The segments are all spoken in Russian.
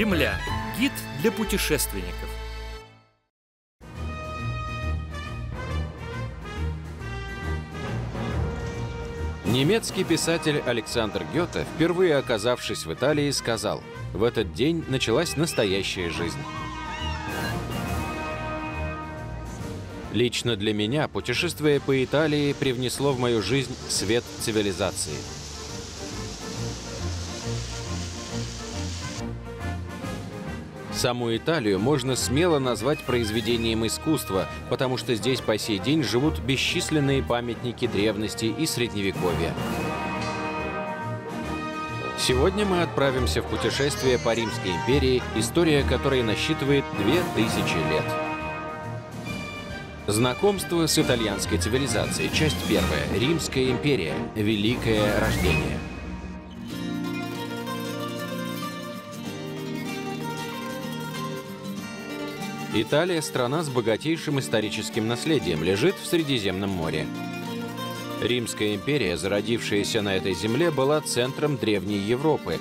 Земля. Гид для путешественников. Немецкий писатель Александр Гёте, впервые оказавшись в Италии, сказал, «В этот день началась настоящая жизнь». Лично для меня путешествие по Италии привнесло в мою жизнь свет цивилизации – Саму Италию можно смело назвать произведением искусства, потому что здесь по сей день живут бесчисленные памятники древности и средневековья. Сегодня мы отправимся в путешествие по Римской империи, история которой насчитывает 2000 лет. Знакомство с итальянской цивилизацией. Часть первая. Римская империя. Великое рождение. Италия – страна с богатейшим историческим наследием, лежит в Средиземном море. Римская империя, зародившаяся на этой земле, была центром Древней Европы,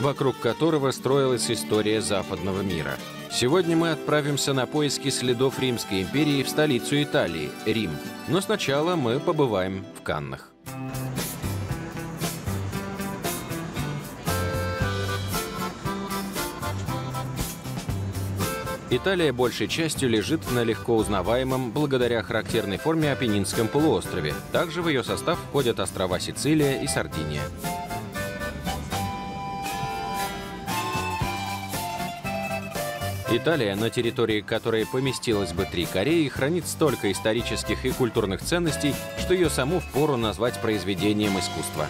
вокруг которого строилась история западного мира. Сегодня мы отправимся на поиски следов Римской империи в столицу Италии – Рим. Но сначала мы побываем в Каннах. Италия большей частью лежит на легко узнаваемом, благодаря характерной форме Апеннинском полуострове. Также в ее состав входят острова Сицилия и Сардиния. Италия, на территории которой поместилось бы три Кореи, хранит столько исторических и культурных ценностей, что ее саму впору назвать произведением искусства.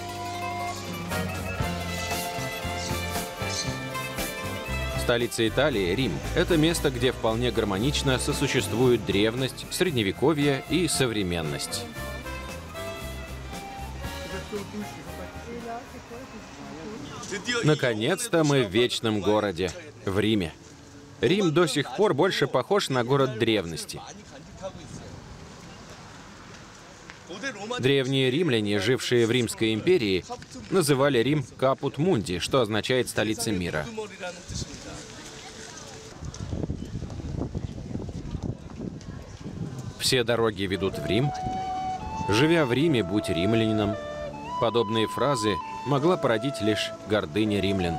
Столица Италии, Рим, это место, где вполне гармонично сосуществуют древность, средневековье и современность. Наконец-то мы в вечном городе, в Риме. Рим до сих пор больше похож на город древности. Древние римляне, жившие в Римской империи, называли Рим Капут Мунди, что означает «столица мира». Все дороги ведут в Рим. Живя в Риме, будь римлянином. Подобные фразы могла породить лишь гордыня римлян.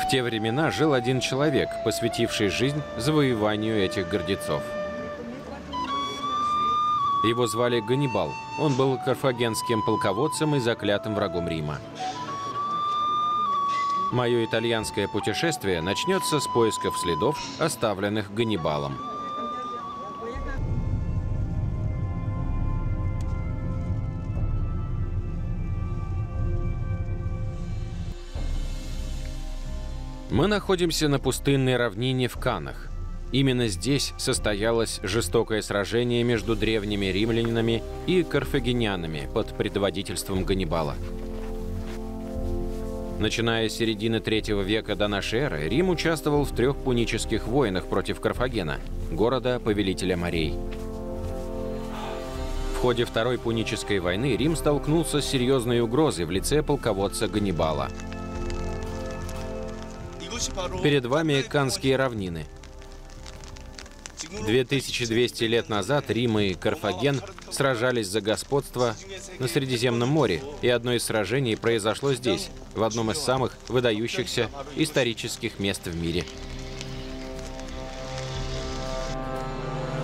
В те времена жил один человек, посвятивший жизнь завоеванию этих гордецов – его звали Ганнибал. Он был карфагенским полководцем и заклятым врагом Рима. Мое итальянское путешествие начнется с поисков следов, оставленных Ганнибалом. Мы находимся на пустынной равнине в Канах – Именно здесь состоялось жестокое сражение между древними римлянами и карфагенянами под предводительством Ганнибала. Начиная с середины третьего века до нашей эры, Рим участвовал в трех пунических войнах против Карфагена, города Повелителя морей. В ходе Второй Пунической войны Рим столкнулся с серьезной угрозой в лице полководца Ганнибала. Перед вами Канские равнины – 2200 лет назад Рим и Карфаген сражались за господство на Средиземном море, и одно из сражений произошло здесь, в одном из самых выдающихся исторических мест в мире.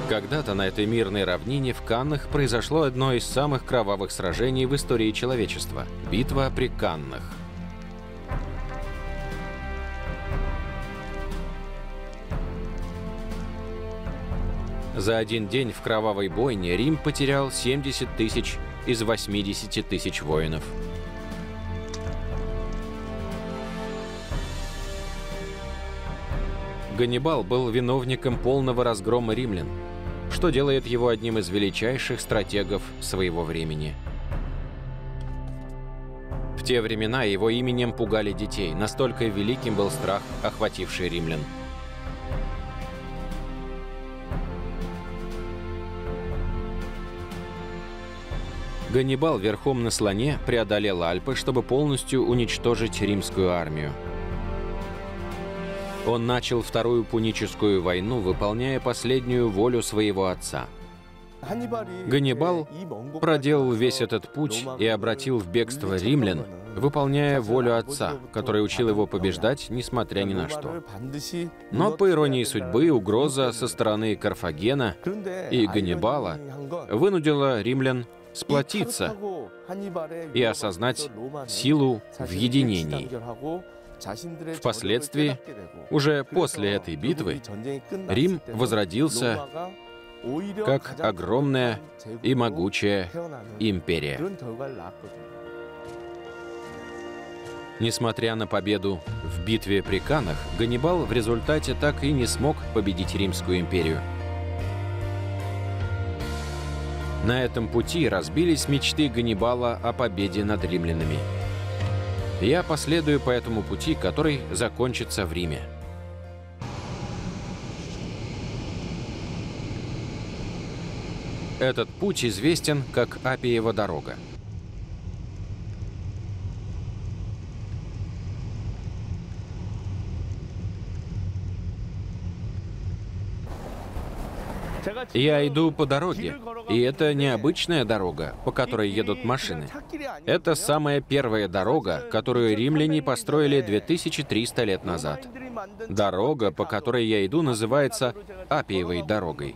Когда-то на этой мирной равнине в Каннах произошло одно из самых кровавых сражений в истории человечества – битва при Каннах – За один день в кровавой бойне Рим потерял 70 тысяч из 80 тысяч воинов. Ганнибал был виновником полного разгрома римлян, что делает его одним из величайших стратегов своего времени. В те времена его именем пугали детей, настолько великим был страх, охвативший римлян. Ганнибал верхом на слоне преодолел Альпы, чтобы полностью уничтожить римскую армию. Он начал Вторую Пуническую войну, выполняя последнюю волю своего отца. Ганнибал проделал весь этот путь и обратил в бегство римлян, выполняя волю отца, который учил его побеждать, несмотря ни на что. Но, по иронии судьбы, угроза со стороны Карфагена и Ганнибала вынудила римлян сплотиться и осознать силу в единении. Впоследствии, уже после этой битвы, Рим возродился как огромная и могучая империя. Несмотря на победу в битве при Канах, Ганнибал в результате так и не смог победить Римскую империю. На этом пути разбились мечты Ганнибала о победе над римлянами. Я последую по этому пути, который закончится в Риме. Этот путь известен как Апиева дорога. Я иду по дороге, и это необычная дорога, по которой едут машины. Это самая первая дорога, которую римляне построили 2300 лет назад. Дорога, по которой я иду, называется Апиевой дорогой.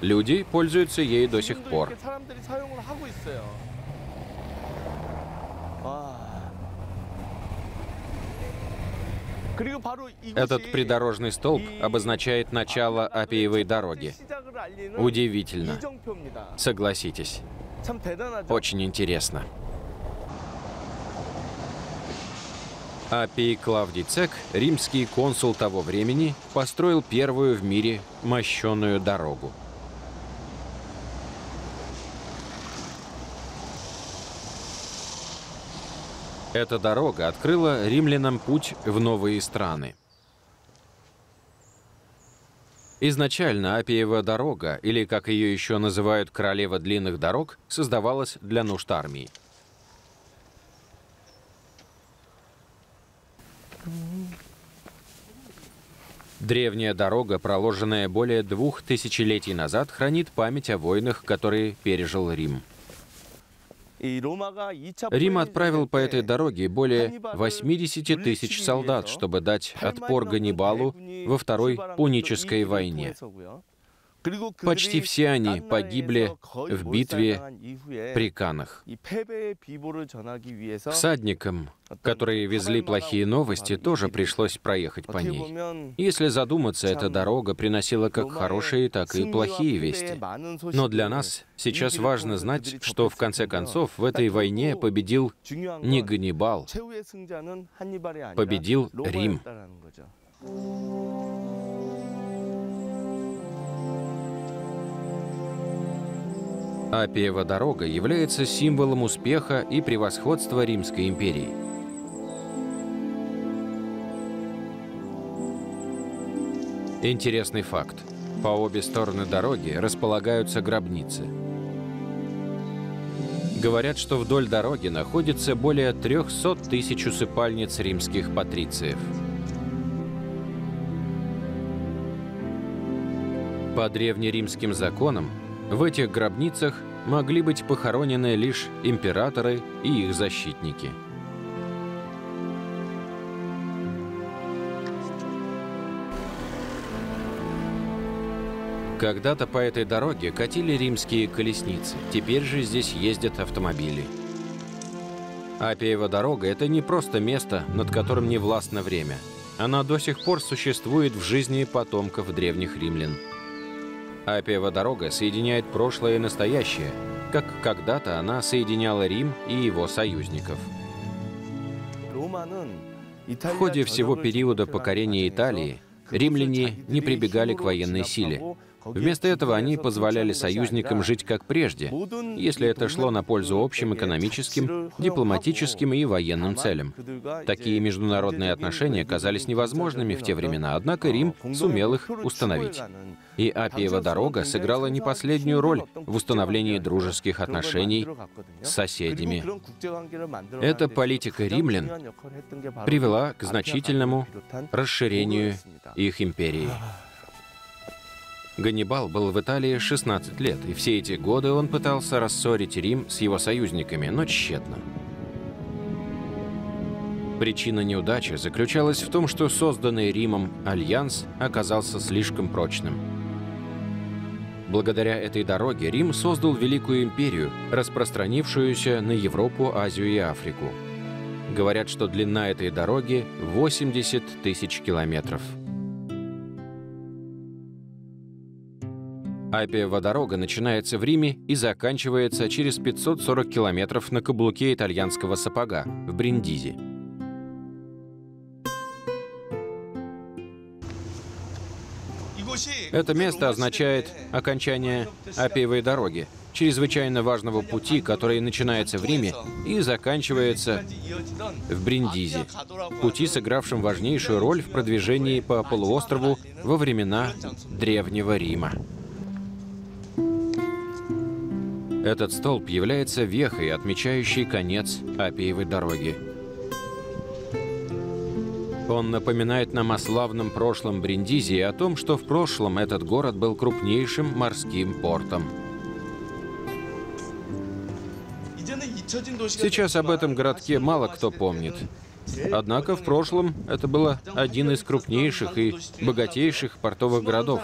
Люди пользуются ей до сих пор. Этот придорожный столб обозначает начало Апиевой дороги. Удивительно. Согласитесь. Очень интересно. Апий Клавдий Цек, римский консул того времени, построил первую в мире мощенную дорогу. Эта дорога открыла римлянам путь в новые страны. Изначально Апиева дорога, или как ее еще называют королева длинных дорог, создавалась для нужд армии. Древняя дорога, проложенная более двух тысячелетий назад, хранит память о войнах, которые пережил Рим. Рим отправил по этой дороге более 80 тысяч солдат, чтобы дать отпор Ганнибалу во Второй Пунической войне. Почти все они погибли в битве при Канах. Всадникам, которые везли плохие новости, тоже пришлось проехать по ней. Если задуматься, эта дорога приносила как хорошие, так и плохие вести. Но для нас сейчас важно знать, что в конце концов в этой войне победил не Ганнибал, победил Рим. Апиева дорога является символом успеха и превосходства Римской империи. Интересный факт. По обе стороны дороги располагаются гробницы. Говорят, что вдоль дороги находится более 300 тысяч усыпальниц римских патрициев. По древнеримским законам в этих гробницах могли быть похоронены лишь императоры и их защитники. Когда-то по этой дороге катили римские колесницы, теперь же здесь ездят автомобили. Апиева дорога – это не просто место, над которым не властно время. Она до сих пор существует в жизни потомков древних римлян. Апиева дорога соединяет прошлое и настоящее, как когда-то она соединяла Рим и его союзников. В ходе всего периода покорения Италии римляне не прибегали к военной силе. Вместо этого они позволяли союзникам жить как прежде, если это шло на пользу общим экономическим, дипломатическим и военным целям. Такие международные отношения казались невозможными в те времена, однако Рим сумел их установить. И Апиева дорога сыграла не последнюю роль в установлении дружеских отношений с соседями. Эта политика римлян привела к значительному расширению их империи. Ганнибал был в Италии 16 лет, и все эти годы он пытался рассорить Рим с его союзниками, но тщетно. Причина неудачи заключалась в том, что созданный Римом альянс оказался слишком прочным. Благодаря этой дороге Рим создал Великую империю, распространившуюся на Европу, Азию и Африку. Говорят, что длина этой дороги 80 тысяч километров. Апиева дорога начинается в Риме и заканчивается через 540 километров на каблуке итальянского сапога в Бриндизи. Это место означает окончание Апиевой дороги, чрезвычайно важного пути, который начинается в Риме и заканчивается в Бриндизи, пути, сыгравшем важнейшую роль в продвижении по полуострову во времена Древнего Рима. Этот столб является вехой, отмечающей конец Апиевой дороги. Он напоминает нам о славном прошлом Бриндизи и о том, что в прошлом этот город был крупнейшим морским портом. Сейчас об этом городке мало кто помнит. Однако в прошлом это было один из крупнейших и богатейших портовых городов.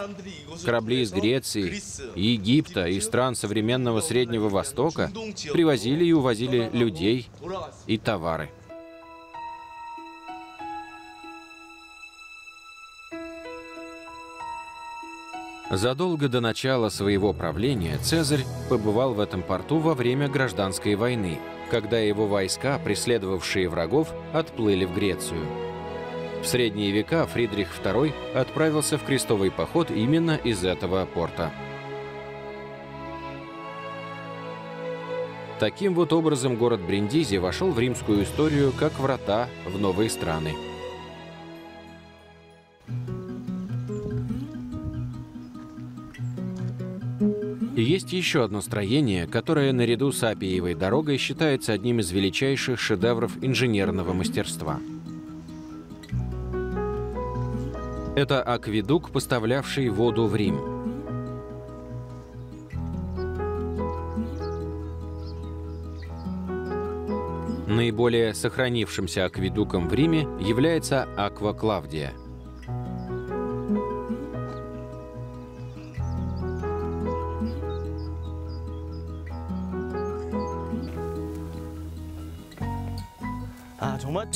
Корабли из Греции, Египта и стран современного Среднего Востока привозили и увозили людей и товары. Задолго до начала своего правления Цезарь побывал в этом порту во время гражданской войны – когда его войска, преследовавшие врагов, отплыли в Грецию. В средние века Фридрих II отправился в крестовый поход именно из этого порта. Таким вот образом город Бриндизи вошел в римскую историю как врата в новые страны – есть еще одно строение, которое наряду с Апиевой дорогой считается одним из величайших шедевров инженерного мастерства. Это акведук, поставлявший воду в Рим. Наиболее сохранившимся акведуком в Риме является Аква Клавдия –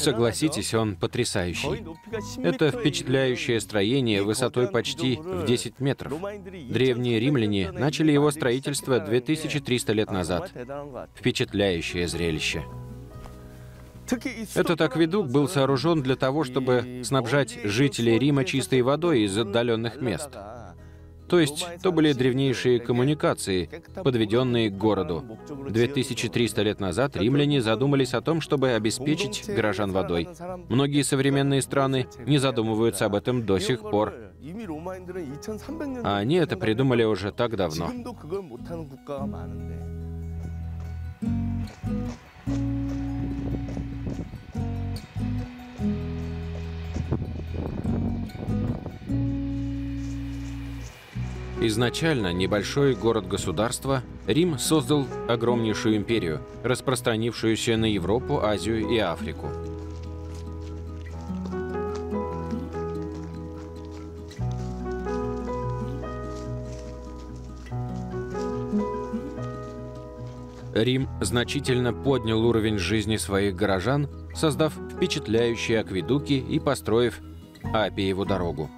Согласитесь, он потрясающий. Это впечатляющее строение высотой почти в 10 метров. Древние римляне начали его строительство 2300 лет назад. Впечатляющее зрелище. Этот акведук был сооружен для того, чтобы снабжать жителей Рима чистой водой из отдаленных мест. То есть, то были древнейшие коммуникации, подведенные к городу. 2300 лет назад римляне задумались о том, чтобы обеспечить горожан водой. Многие современные страны не задумываются об этом до сих пор. А они это придумали уже так давно. Изначально небольшой город-государство, Рим создал огромнейшую империю, распространившуюся на Европу, Азию и Африку. Рим значительно поднял уровень жизни своих горожан, создав впечатляющие акведуки и построив Апиеву дорогу.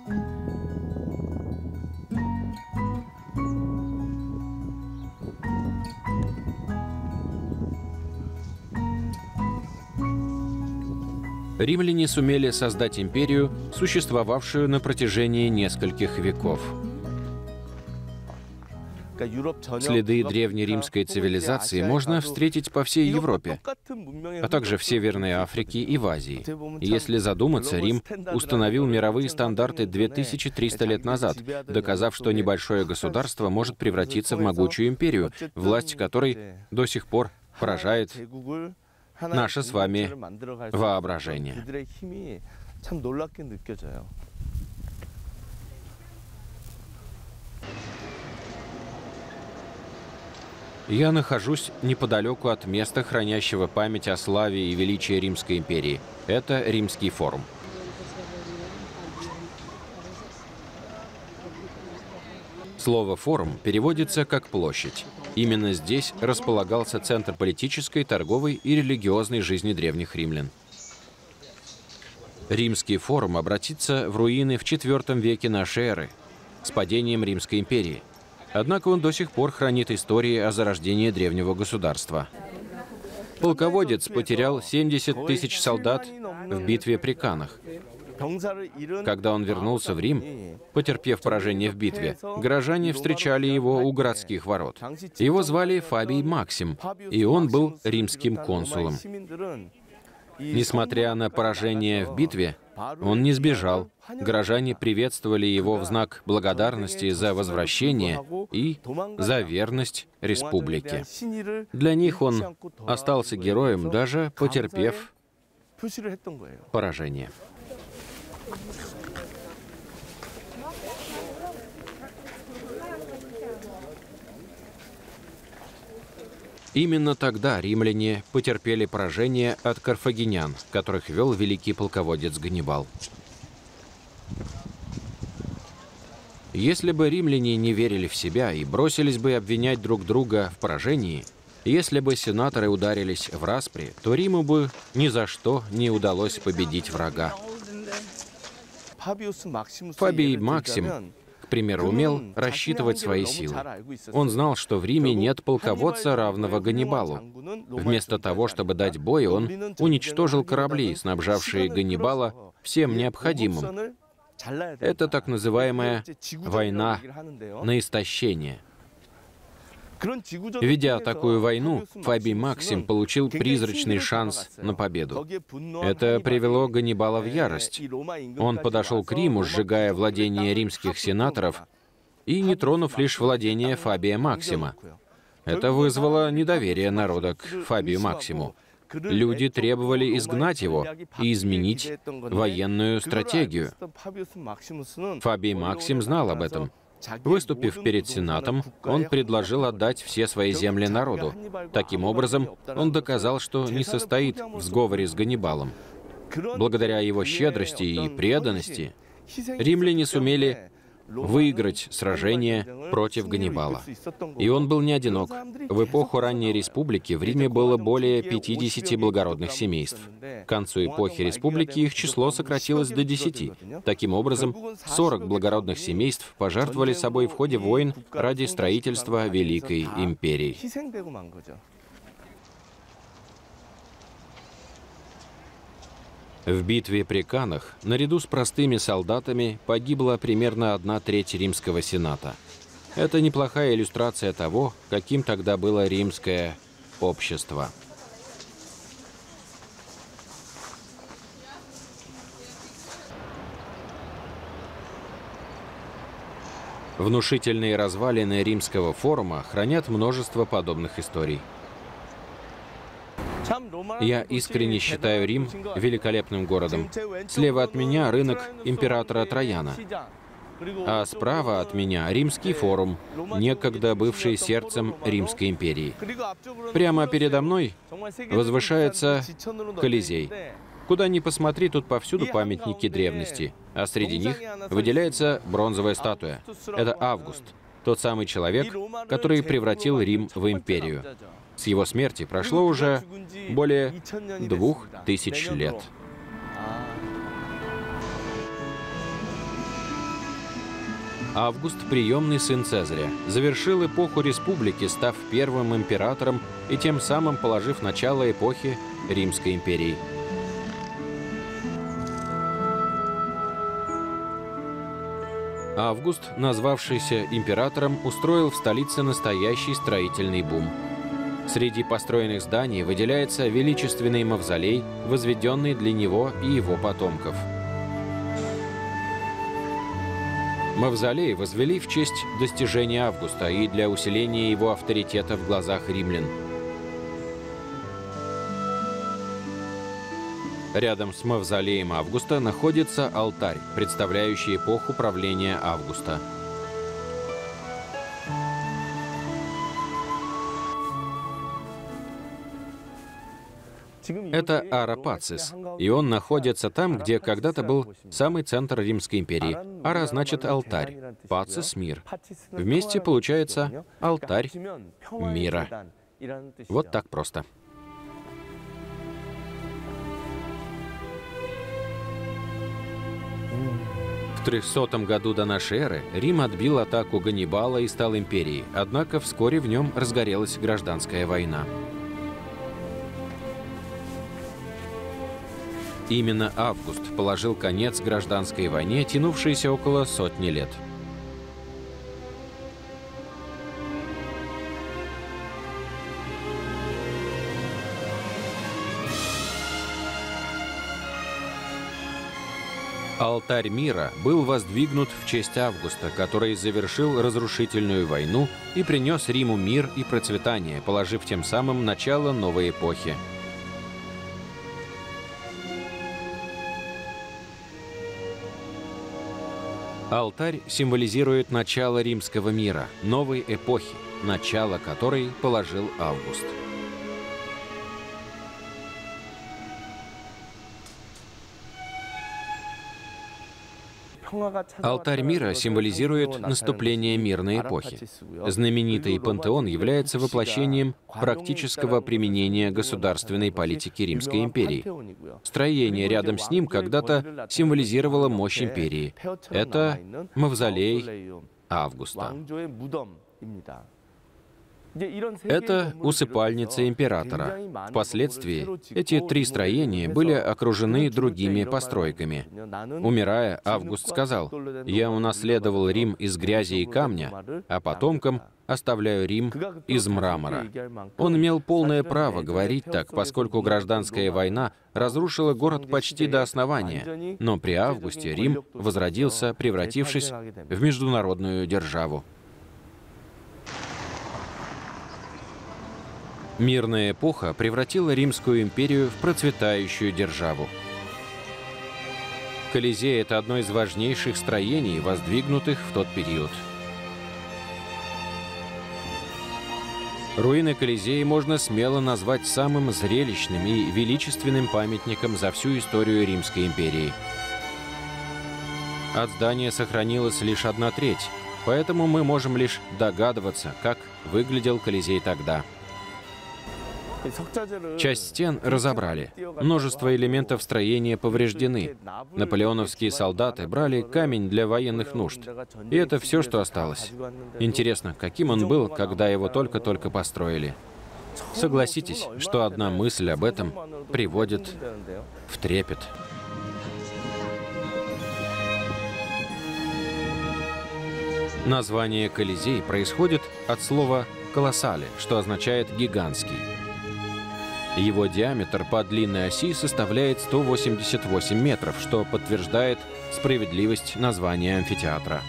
Римляне сумели создать империю, существовавшую на протяжении нескольких веков. Следы древнеримской цивилизации можно встретить по всей Европе, а также в Северной Африке и в Азии. Если задуматься, Рим установил мировые стандарты 2300 лет назад, доказав, что небольшое государство может превратиться в могучую империю, власть которой до сих пор поражает наше с вами воображение. Я нахожусь неподалеку от места, хранящего память о славе и величии Римской империи. Это Римский форум. Слово «форум» переводится как «площадь». Именно здесь располагался центр политической, торговой и религиозной жизни древних римлян. Римский форум обратится в руины в IV веке нашей эры с падением Римской империи. Однако он до сих пор хранит истории о зарождении древнего государства. Полководец потерял 70 тысяч солдат в битве при Канах. Когда он вернулся в Рим, потерпев поражение в битве, горожане встречали его у городских ворот. Его звали Фабий Максим, и он был римским консулом. Несмотря на поражение в битве, он не сбежал. Горожане приветствовали его в знак благодарности за возвращение и за верность республике. Для них он остался героем, даже потерпев поражение. Именно тогда римляне потерпели поражение от карфагенян, которых вел великий полководец Ганнибал. Если бы римляне не верили в себя и бросились бы обвинять друг друга в поражении, если бы сенаторы ударились в распри, то Риму бы ни за что не удалось победить врага. Фабий Максим к примеру, умел рассчитывать свои силы. Он знал, что в Риме нет полководца, равного Ганнибалу. Вместо того, чтобы дать бой, он уничтожил корабли, снабжавшие Ганнибала всем необходимым. Это так называемая «война на истощение». Ведя такую войну, Фабий Максим получил призрачный шанс на победу. Это привело Ганнибала в ярость. Он подошел к Риму, сжигая владения римских сенаторов и не тронув лишь владения Фабия Максима. Это вызвало недоверие народа к Фабию Максиму. Люди требовали изгнать его и изменить военную стратегию. Фабий Максим знал об этом. Выступив перед Сенатом, он предложил отдать все свои земли народу. Таким образом, он доказал, что не состоит в сговоре с Ганнибалом. Благодаря его щедрости и преданности, римляне сумели выиграть сражение против Ганнибала. И он был не одинок. В эпоху ранней республики в Риме было более 50 благородных семейств. К концу эпохи республики их число сократилось до 10. Таким образом, 40 благородных семейств пожертвовали собой в ходе войн ради строительства Великой империи. В битве при Канах наряду с простыми солдатами погибла примерно одна треть римского сената. Это неплохая иллюстрация того, каким тогда было римское общество. Внушительные развалины римского форума хранят множество подобных историй. Я искренне считаю Рим великолепным городом. Слева от меня рынок императора Трояна. А справа от меня Римский форум, некогда бывший сердцем Римской империи. Прямо передо мной возвышается Колизей. Куда ни посмотри, тут повсюду памятники древности, а среди них выделяется бронзовая статуя. Это Август, тот самый человек, который превратил Рим в империю. С его смерти прошло уже более двух тысяч лет. Август, приемный сын Цезаря, завершил эпоху республики, став первым императором и тем самым положив начало эпохи Римской империи. Август, назвавшийся императором, устроил в столице настоящий строительный бум. Среди построенных зданий выделяется величественный мавзолей, возведенный для него и его потомков. Мавзолей возвели в честь достижения Августа и для усиления его авторитета в глазах римлян – Рядом с мавзолеем Августа находится алтарь, представляющий эпоху правления Августа. Это Арапацис, и он находится там, где когда-то был самый центр Римской империи. Ара значит алтарь, Пацис — мир. Вместе получается алтарь мира. Вот так просто. В 300 году до нашей эры Рим отбил атаку Ганнибала и стал империей, однако вскоре в нем разгорелась гражданская война. Именно Август положил конец гражданской войне, тянувшейся около сотни лет. Алтарь мира был воздвигнут в честь Августа, который завершил разрушительную войну и принес Риму мир и процветание, положив тем самым начало новой эпохи. Алтарь символизирует начало римского мира, новой эпохи, начало которой положил Август. Алтарь мира символизирует наступление мирной эпохи. Знаменитый пантеон является воплощением практического применения государственной политики Римской империи. Строение рядом с ним когда-то символизировало мощь империи. Это мавзолей Августа. Это усыпальница императора. Впоследствии эти три строения были окружены другими постройками. Умирая, Август сказал, «Я унаследовал Рим из грязи и камня, а потомкам оставляю Рим из мрамора». Он имел полное право говорить так, поскольку гражданская война разрушила город почти до основания, но при Августе Рим возродился, превратившись в международную державу. Мирная эпоха превратила Римскую империю в процветающую державу. Колизей – это одно из важнейших строений, воздвигнутых в тот период. Руины Колизея можно смело назвать самым зрелищным и величественным памятником за всю историю Римской империи. От здания сохранилась лишь одна треть, поэтому мы можем лишь догадываться, как выглядел Колизей тогда – Часть стен разобрали. Множество элементов строения повреждены. Наполеоновские солдаты брали камень для военных нужд. И это все, что осталось. Интересно, каким он был, когда его только-только построили? Согласитесь, что одна мысль об этом приводит в трепет. Название Колизей происходит от слова «колоссали», что означает «гигантский». Его диаметр по длинной оси составляет 188 метров, что подтверждает справедливость названия амфитеатра.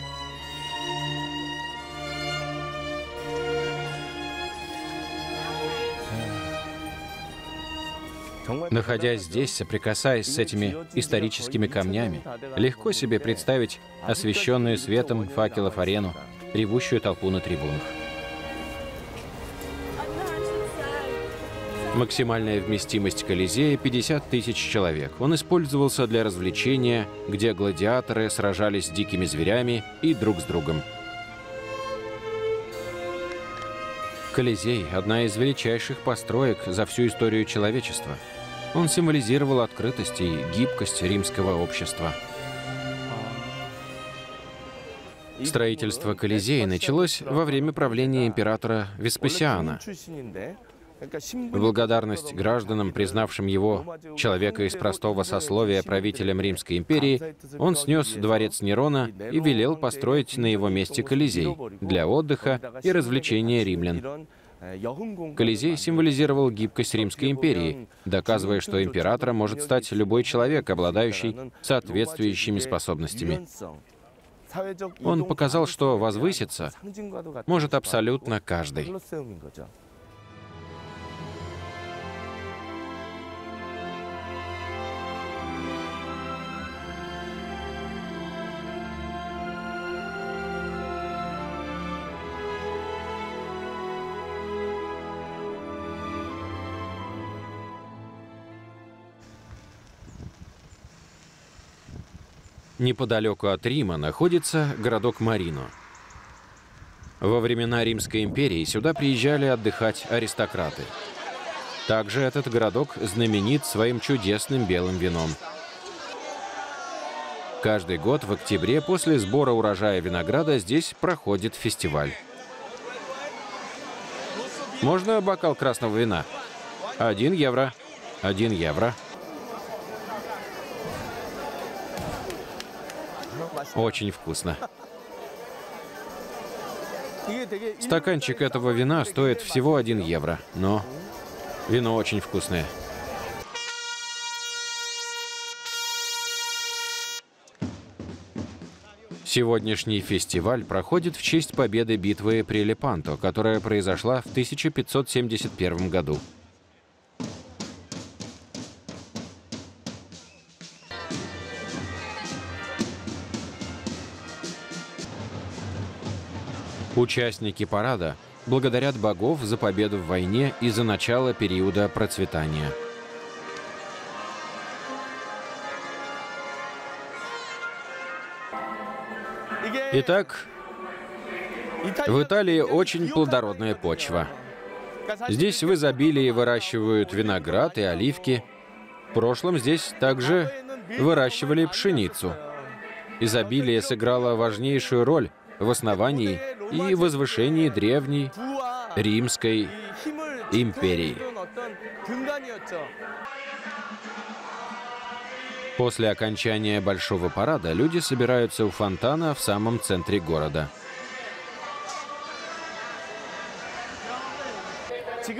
Находясь здесь, соприкасаясь с этими историческими камнями, легко себе представить освещенную светом факелов арену, ревущую толпу на трибунах. Максимальная вместимость Колизея — 50 тысяч человек. Он использовался для развлечения, где гладиаторы сражались с дикими зверями и друг с другом. Колизей — одна из величайших построек за всю историю человечества. Он символизировал открытость и гибкость римского общества. Строительство Колизея началось во время правления императора Веспасиана. Благодарность гражданам, признавшим его, человека из простого сословия, правителем Римской империи, он снес дворец Нерона и велел построить на его месте Колизей для отдыха и развлечения римлян. Колизей символизировал гибкость Римской империи, доказывая, что императором может стать любой человек, обладающий соответствующими способностями. Он показал, что возвыситься может абсолютно каждый. Неподалеку от Рима находится городок Марино. Во времена Римской империи сюда приезжали отдыхать аристократы. Также этот городок знаменит своим чудесным белым вином. Каждый год в октябре после сбора урожая винограда здесь проходит фестиваль. Можно бокал красного вина? Один евро. Один евро. Очень вкусно. Стаканчик этого вина стоит всего 1 евро, но вино очень вкусное. Сегодняшний фестиваль проходит в честь победы битвы при Лепанто, которая произошла в 1571 году. Участники парада благодарят богов за победу в войне и за начало периода процветания. Итак, в Италии очень плодородная почва. Здесь в изобилии выращивают виноград и оливки. В прошлом здесь также выращивали пшеницу. Изобилие сыграло важнейшую роль в основании и возвышении древней Римской империи. После окончания Большого парада люди собираются у фонтана в самом центре города.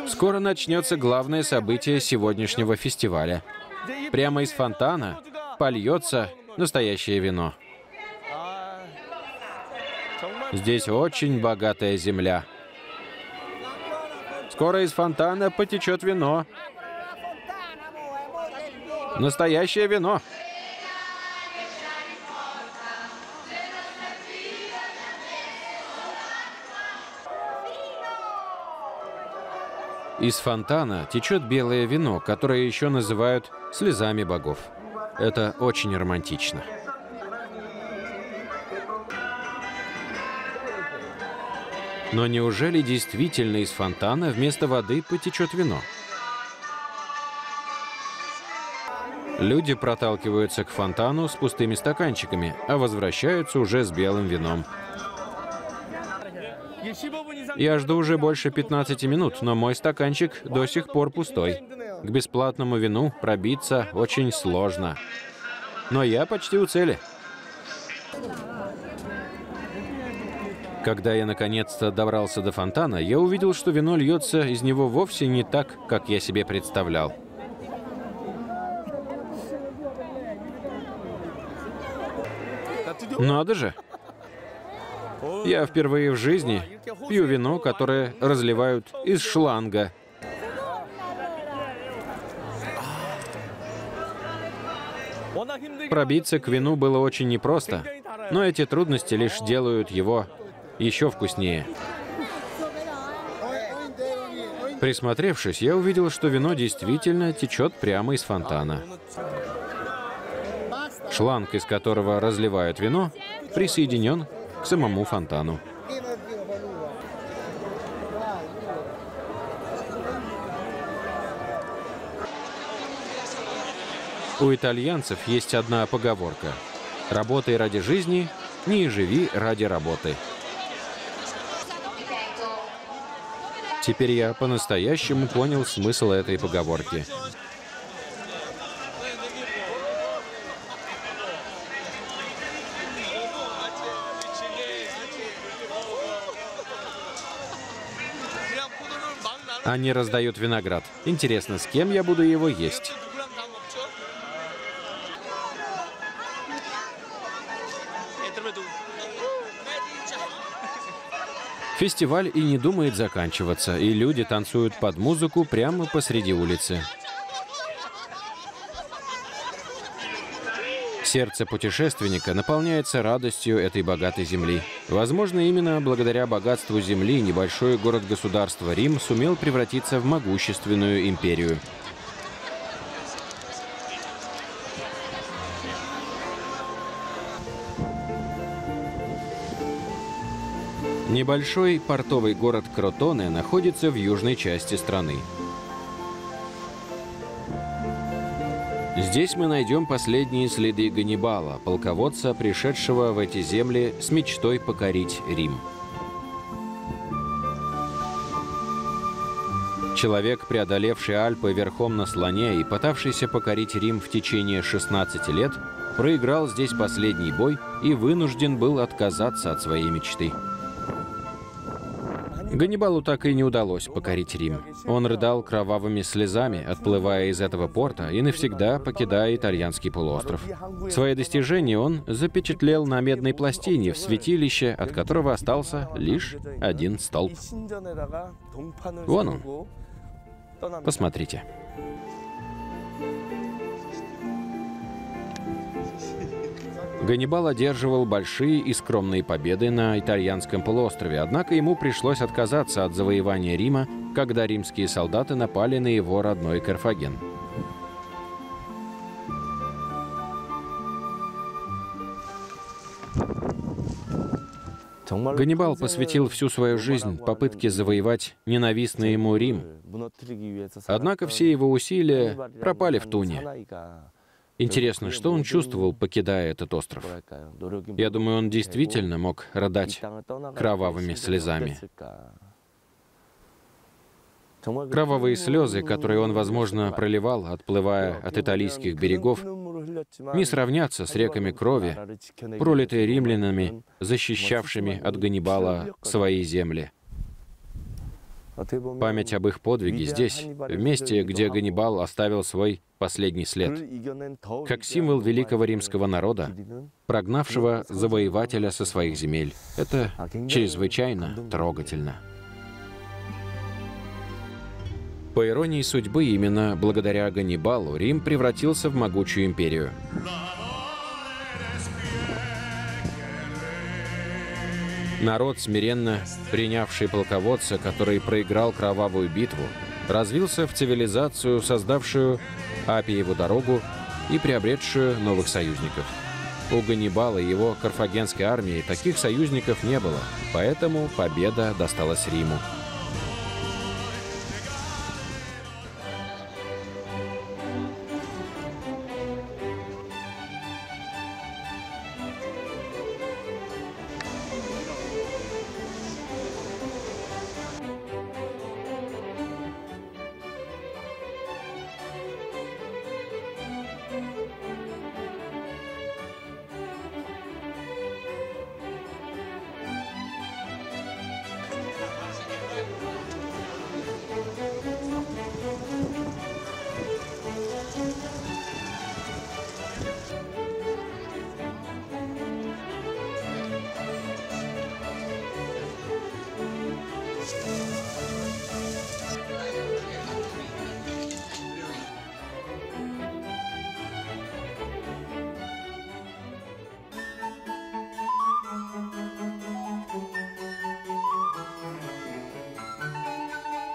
Скоро начнется главное событие сегодняшнего фестиваля. Прямо из фонтана польется настоящее вино. Здесь очень богатая земля. Скоро из фонтана потечет вино. Настоящее вино. Из фонтана течет белое вино, которое еще называют слезами богов. Это очень романтично. Но неужели действительно из фонтана вместо воды потечет вино? Люди проталкиваются к фонтану с пустыми стаканчиками, а возвращаются уже с белым вином. Я жду уже больше 15 минут, но мой стаканчик до сих пор пустой. К бесплатному вину пробиться очень сложно. Но я почти у цели. Когда я наконец-то добрался до фонтана, я увидел, что вино льется из него вовсе не так, как я себе представлял. Надо же! Я впервые в жизни пью вино, которое разливают из шланга. Пробиться к вину было очень непросто, но эти трудности лишь делают его еще вкуснее. Присмотревшись, я увидел, что вино действительно течет прямо из фонтана. Шланг, из которого разливают вино, присоединен к самому фонтану. У итальянцев есть одна поговорка. «Работай ради жизни, не живи ради работы». Теперь я по-настоящему понял смысл этой поговорки. Они раздают виноград. Интересно, с кем я буду его есть? Фестиваль и не думает заканчиваться, и люди танцуют под музыку прямо посреди улицы. Сердце путешественника наполняется радостью этой богатой земли. Возможно, именно благодаря богатству земли небольшой город-государство Рим сумел превратиться в могущественную империю. Небольшой портовый город Кротоне находится в южной части страны. Здесь мы найдем последние следы Ганнибала, полководца, пришедшего в эти земли с мечтой покорить Рим. Человек, преодолевший Альпы верхом на слоне и пытавшийся покорить Рим в течение 16 лет, проиграл здесь последний бой и вынужден был отказаться от своей мечты. Ганнибалу так и не удалось покорить Рим. Он рыдал кровавыми слезами, отплывая из этого порта и навсегда покидая итальянский полуостров. Свои достижения он запечатлел на медной пластине в святилище, от которого остался лишь один столб. Вон он. Посмотрите. Ганнибал одерживал большие и скромные победы на итальянском полуострове, однако ему пришлось отказаться от завоевания Рима, когда римские солдаты напали на его родной Карфаген. Ганнибал посвятил всю свою жизнь попытке завоевать ненавистный ему Рим. Однако все его усилия пропали в туне. Интересно, что он чувствовал, покидая этот остров? Я думаю, он действительно мог рыдать кровавыми слезами. Кровавые слезы, которые он, возможно, проливал, отплывая от италийских берегов, не сравнятся с реками крови, пролитые римлянами, защищавшими от Ганнибала свои земли. Память об их подвиге здесь, в месте, где Ганнибал оставил свой последний след, как символ великого римского народа, прогнавшего завоевателя со своих земель. Это чрезвычайно трогательно. По иронии судьбы, именно благодаря Ганнибалу Рим превратился в могучую империю. Народ, смиренно принявший полководца, который проиграл кровавую битву, развился в цивилизацию, создавшую Апиеву дорогу и приобретшую новых союзников. У Ганнибала и его карфагенской армии таких союзников не было, поэтому победа досталась Риму.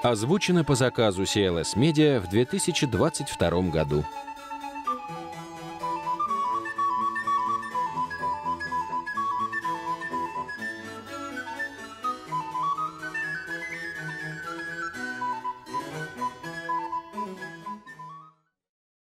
Озвучено по заказу CLS Media в 2022 году.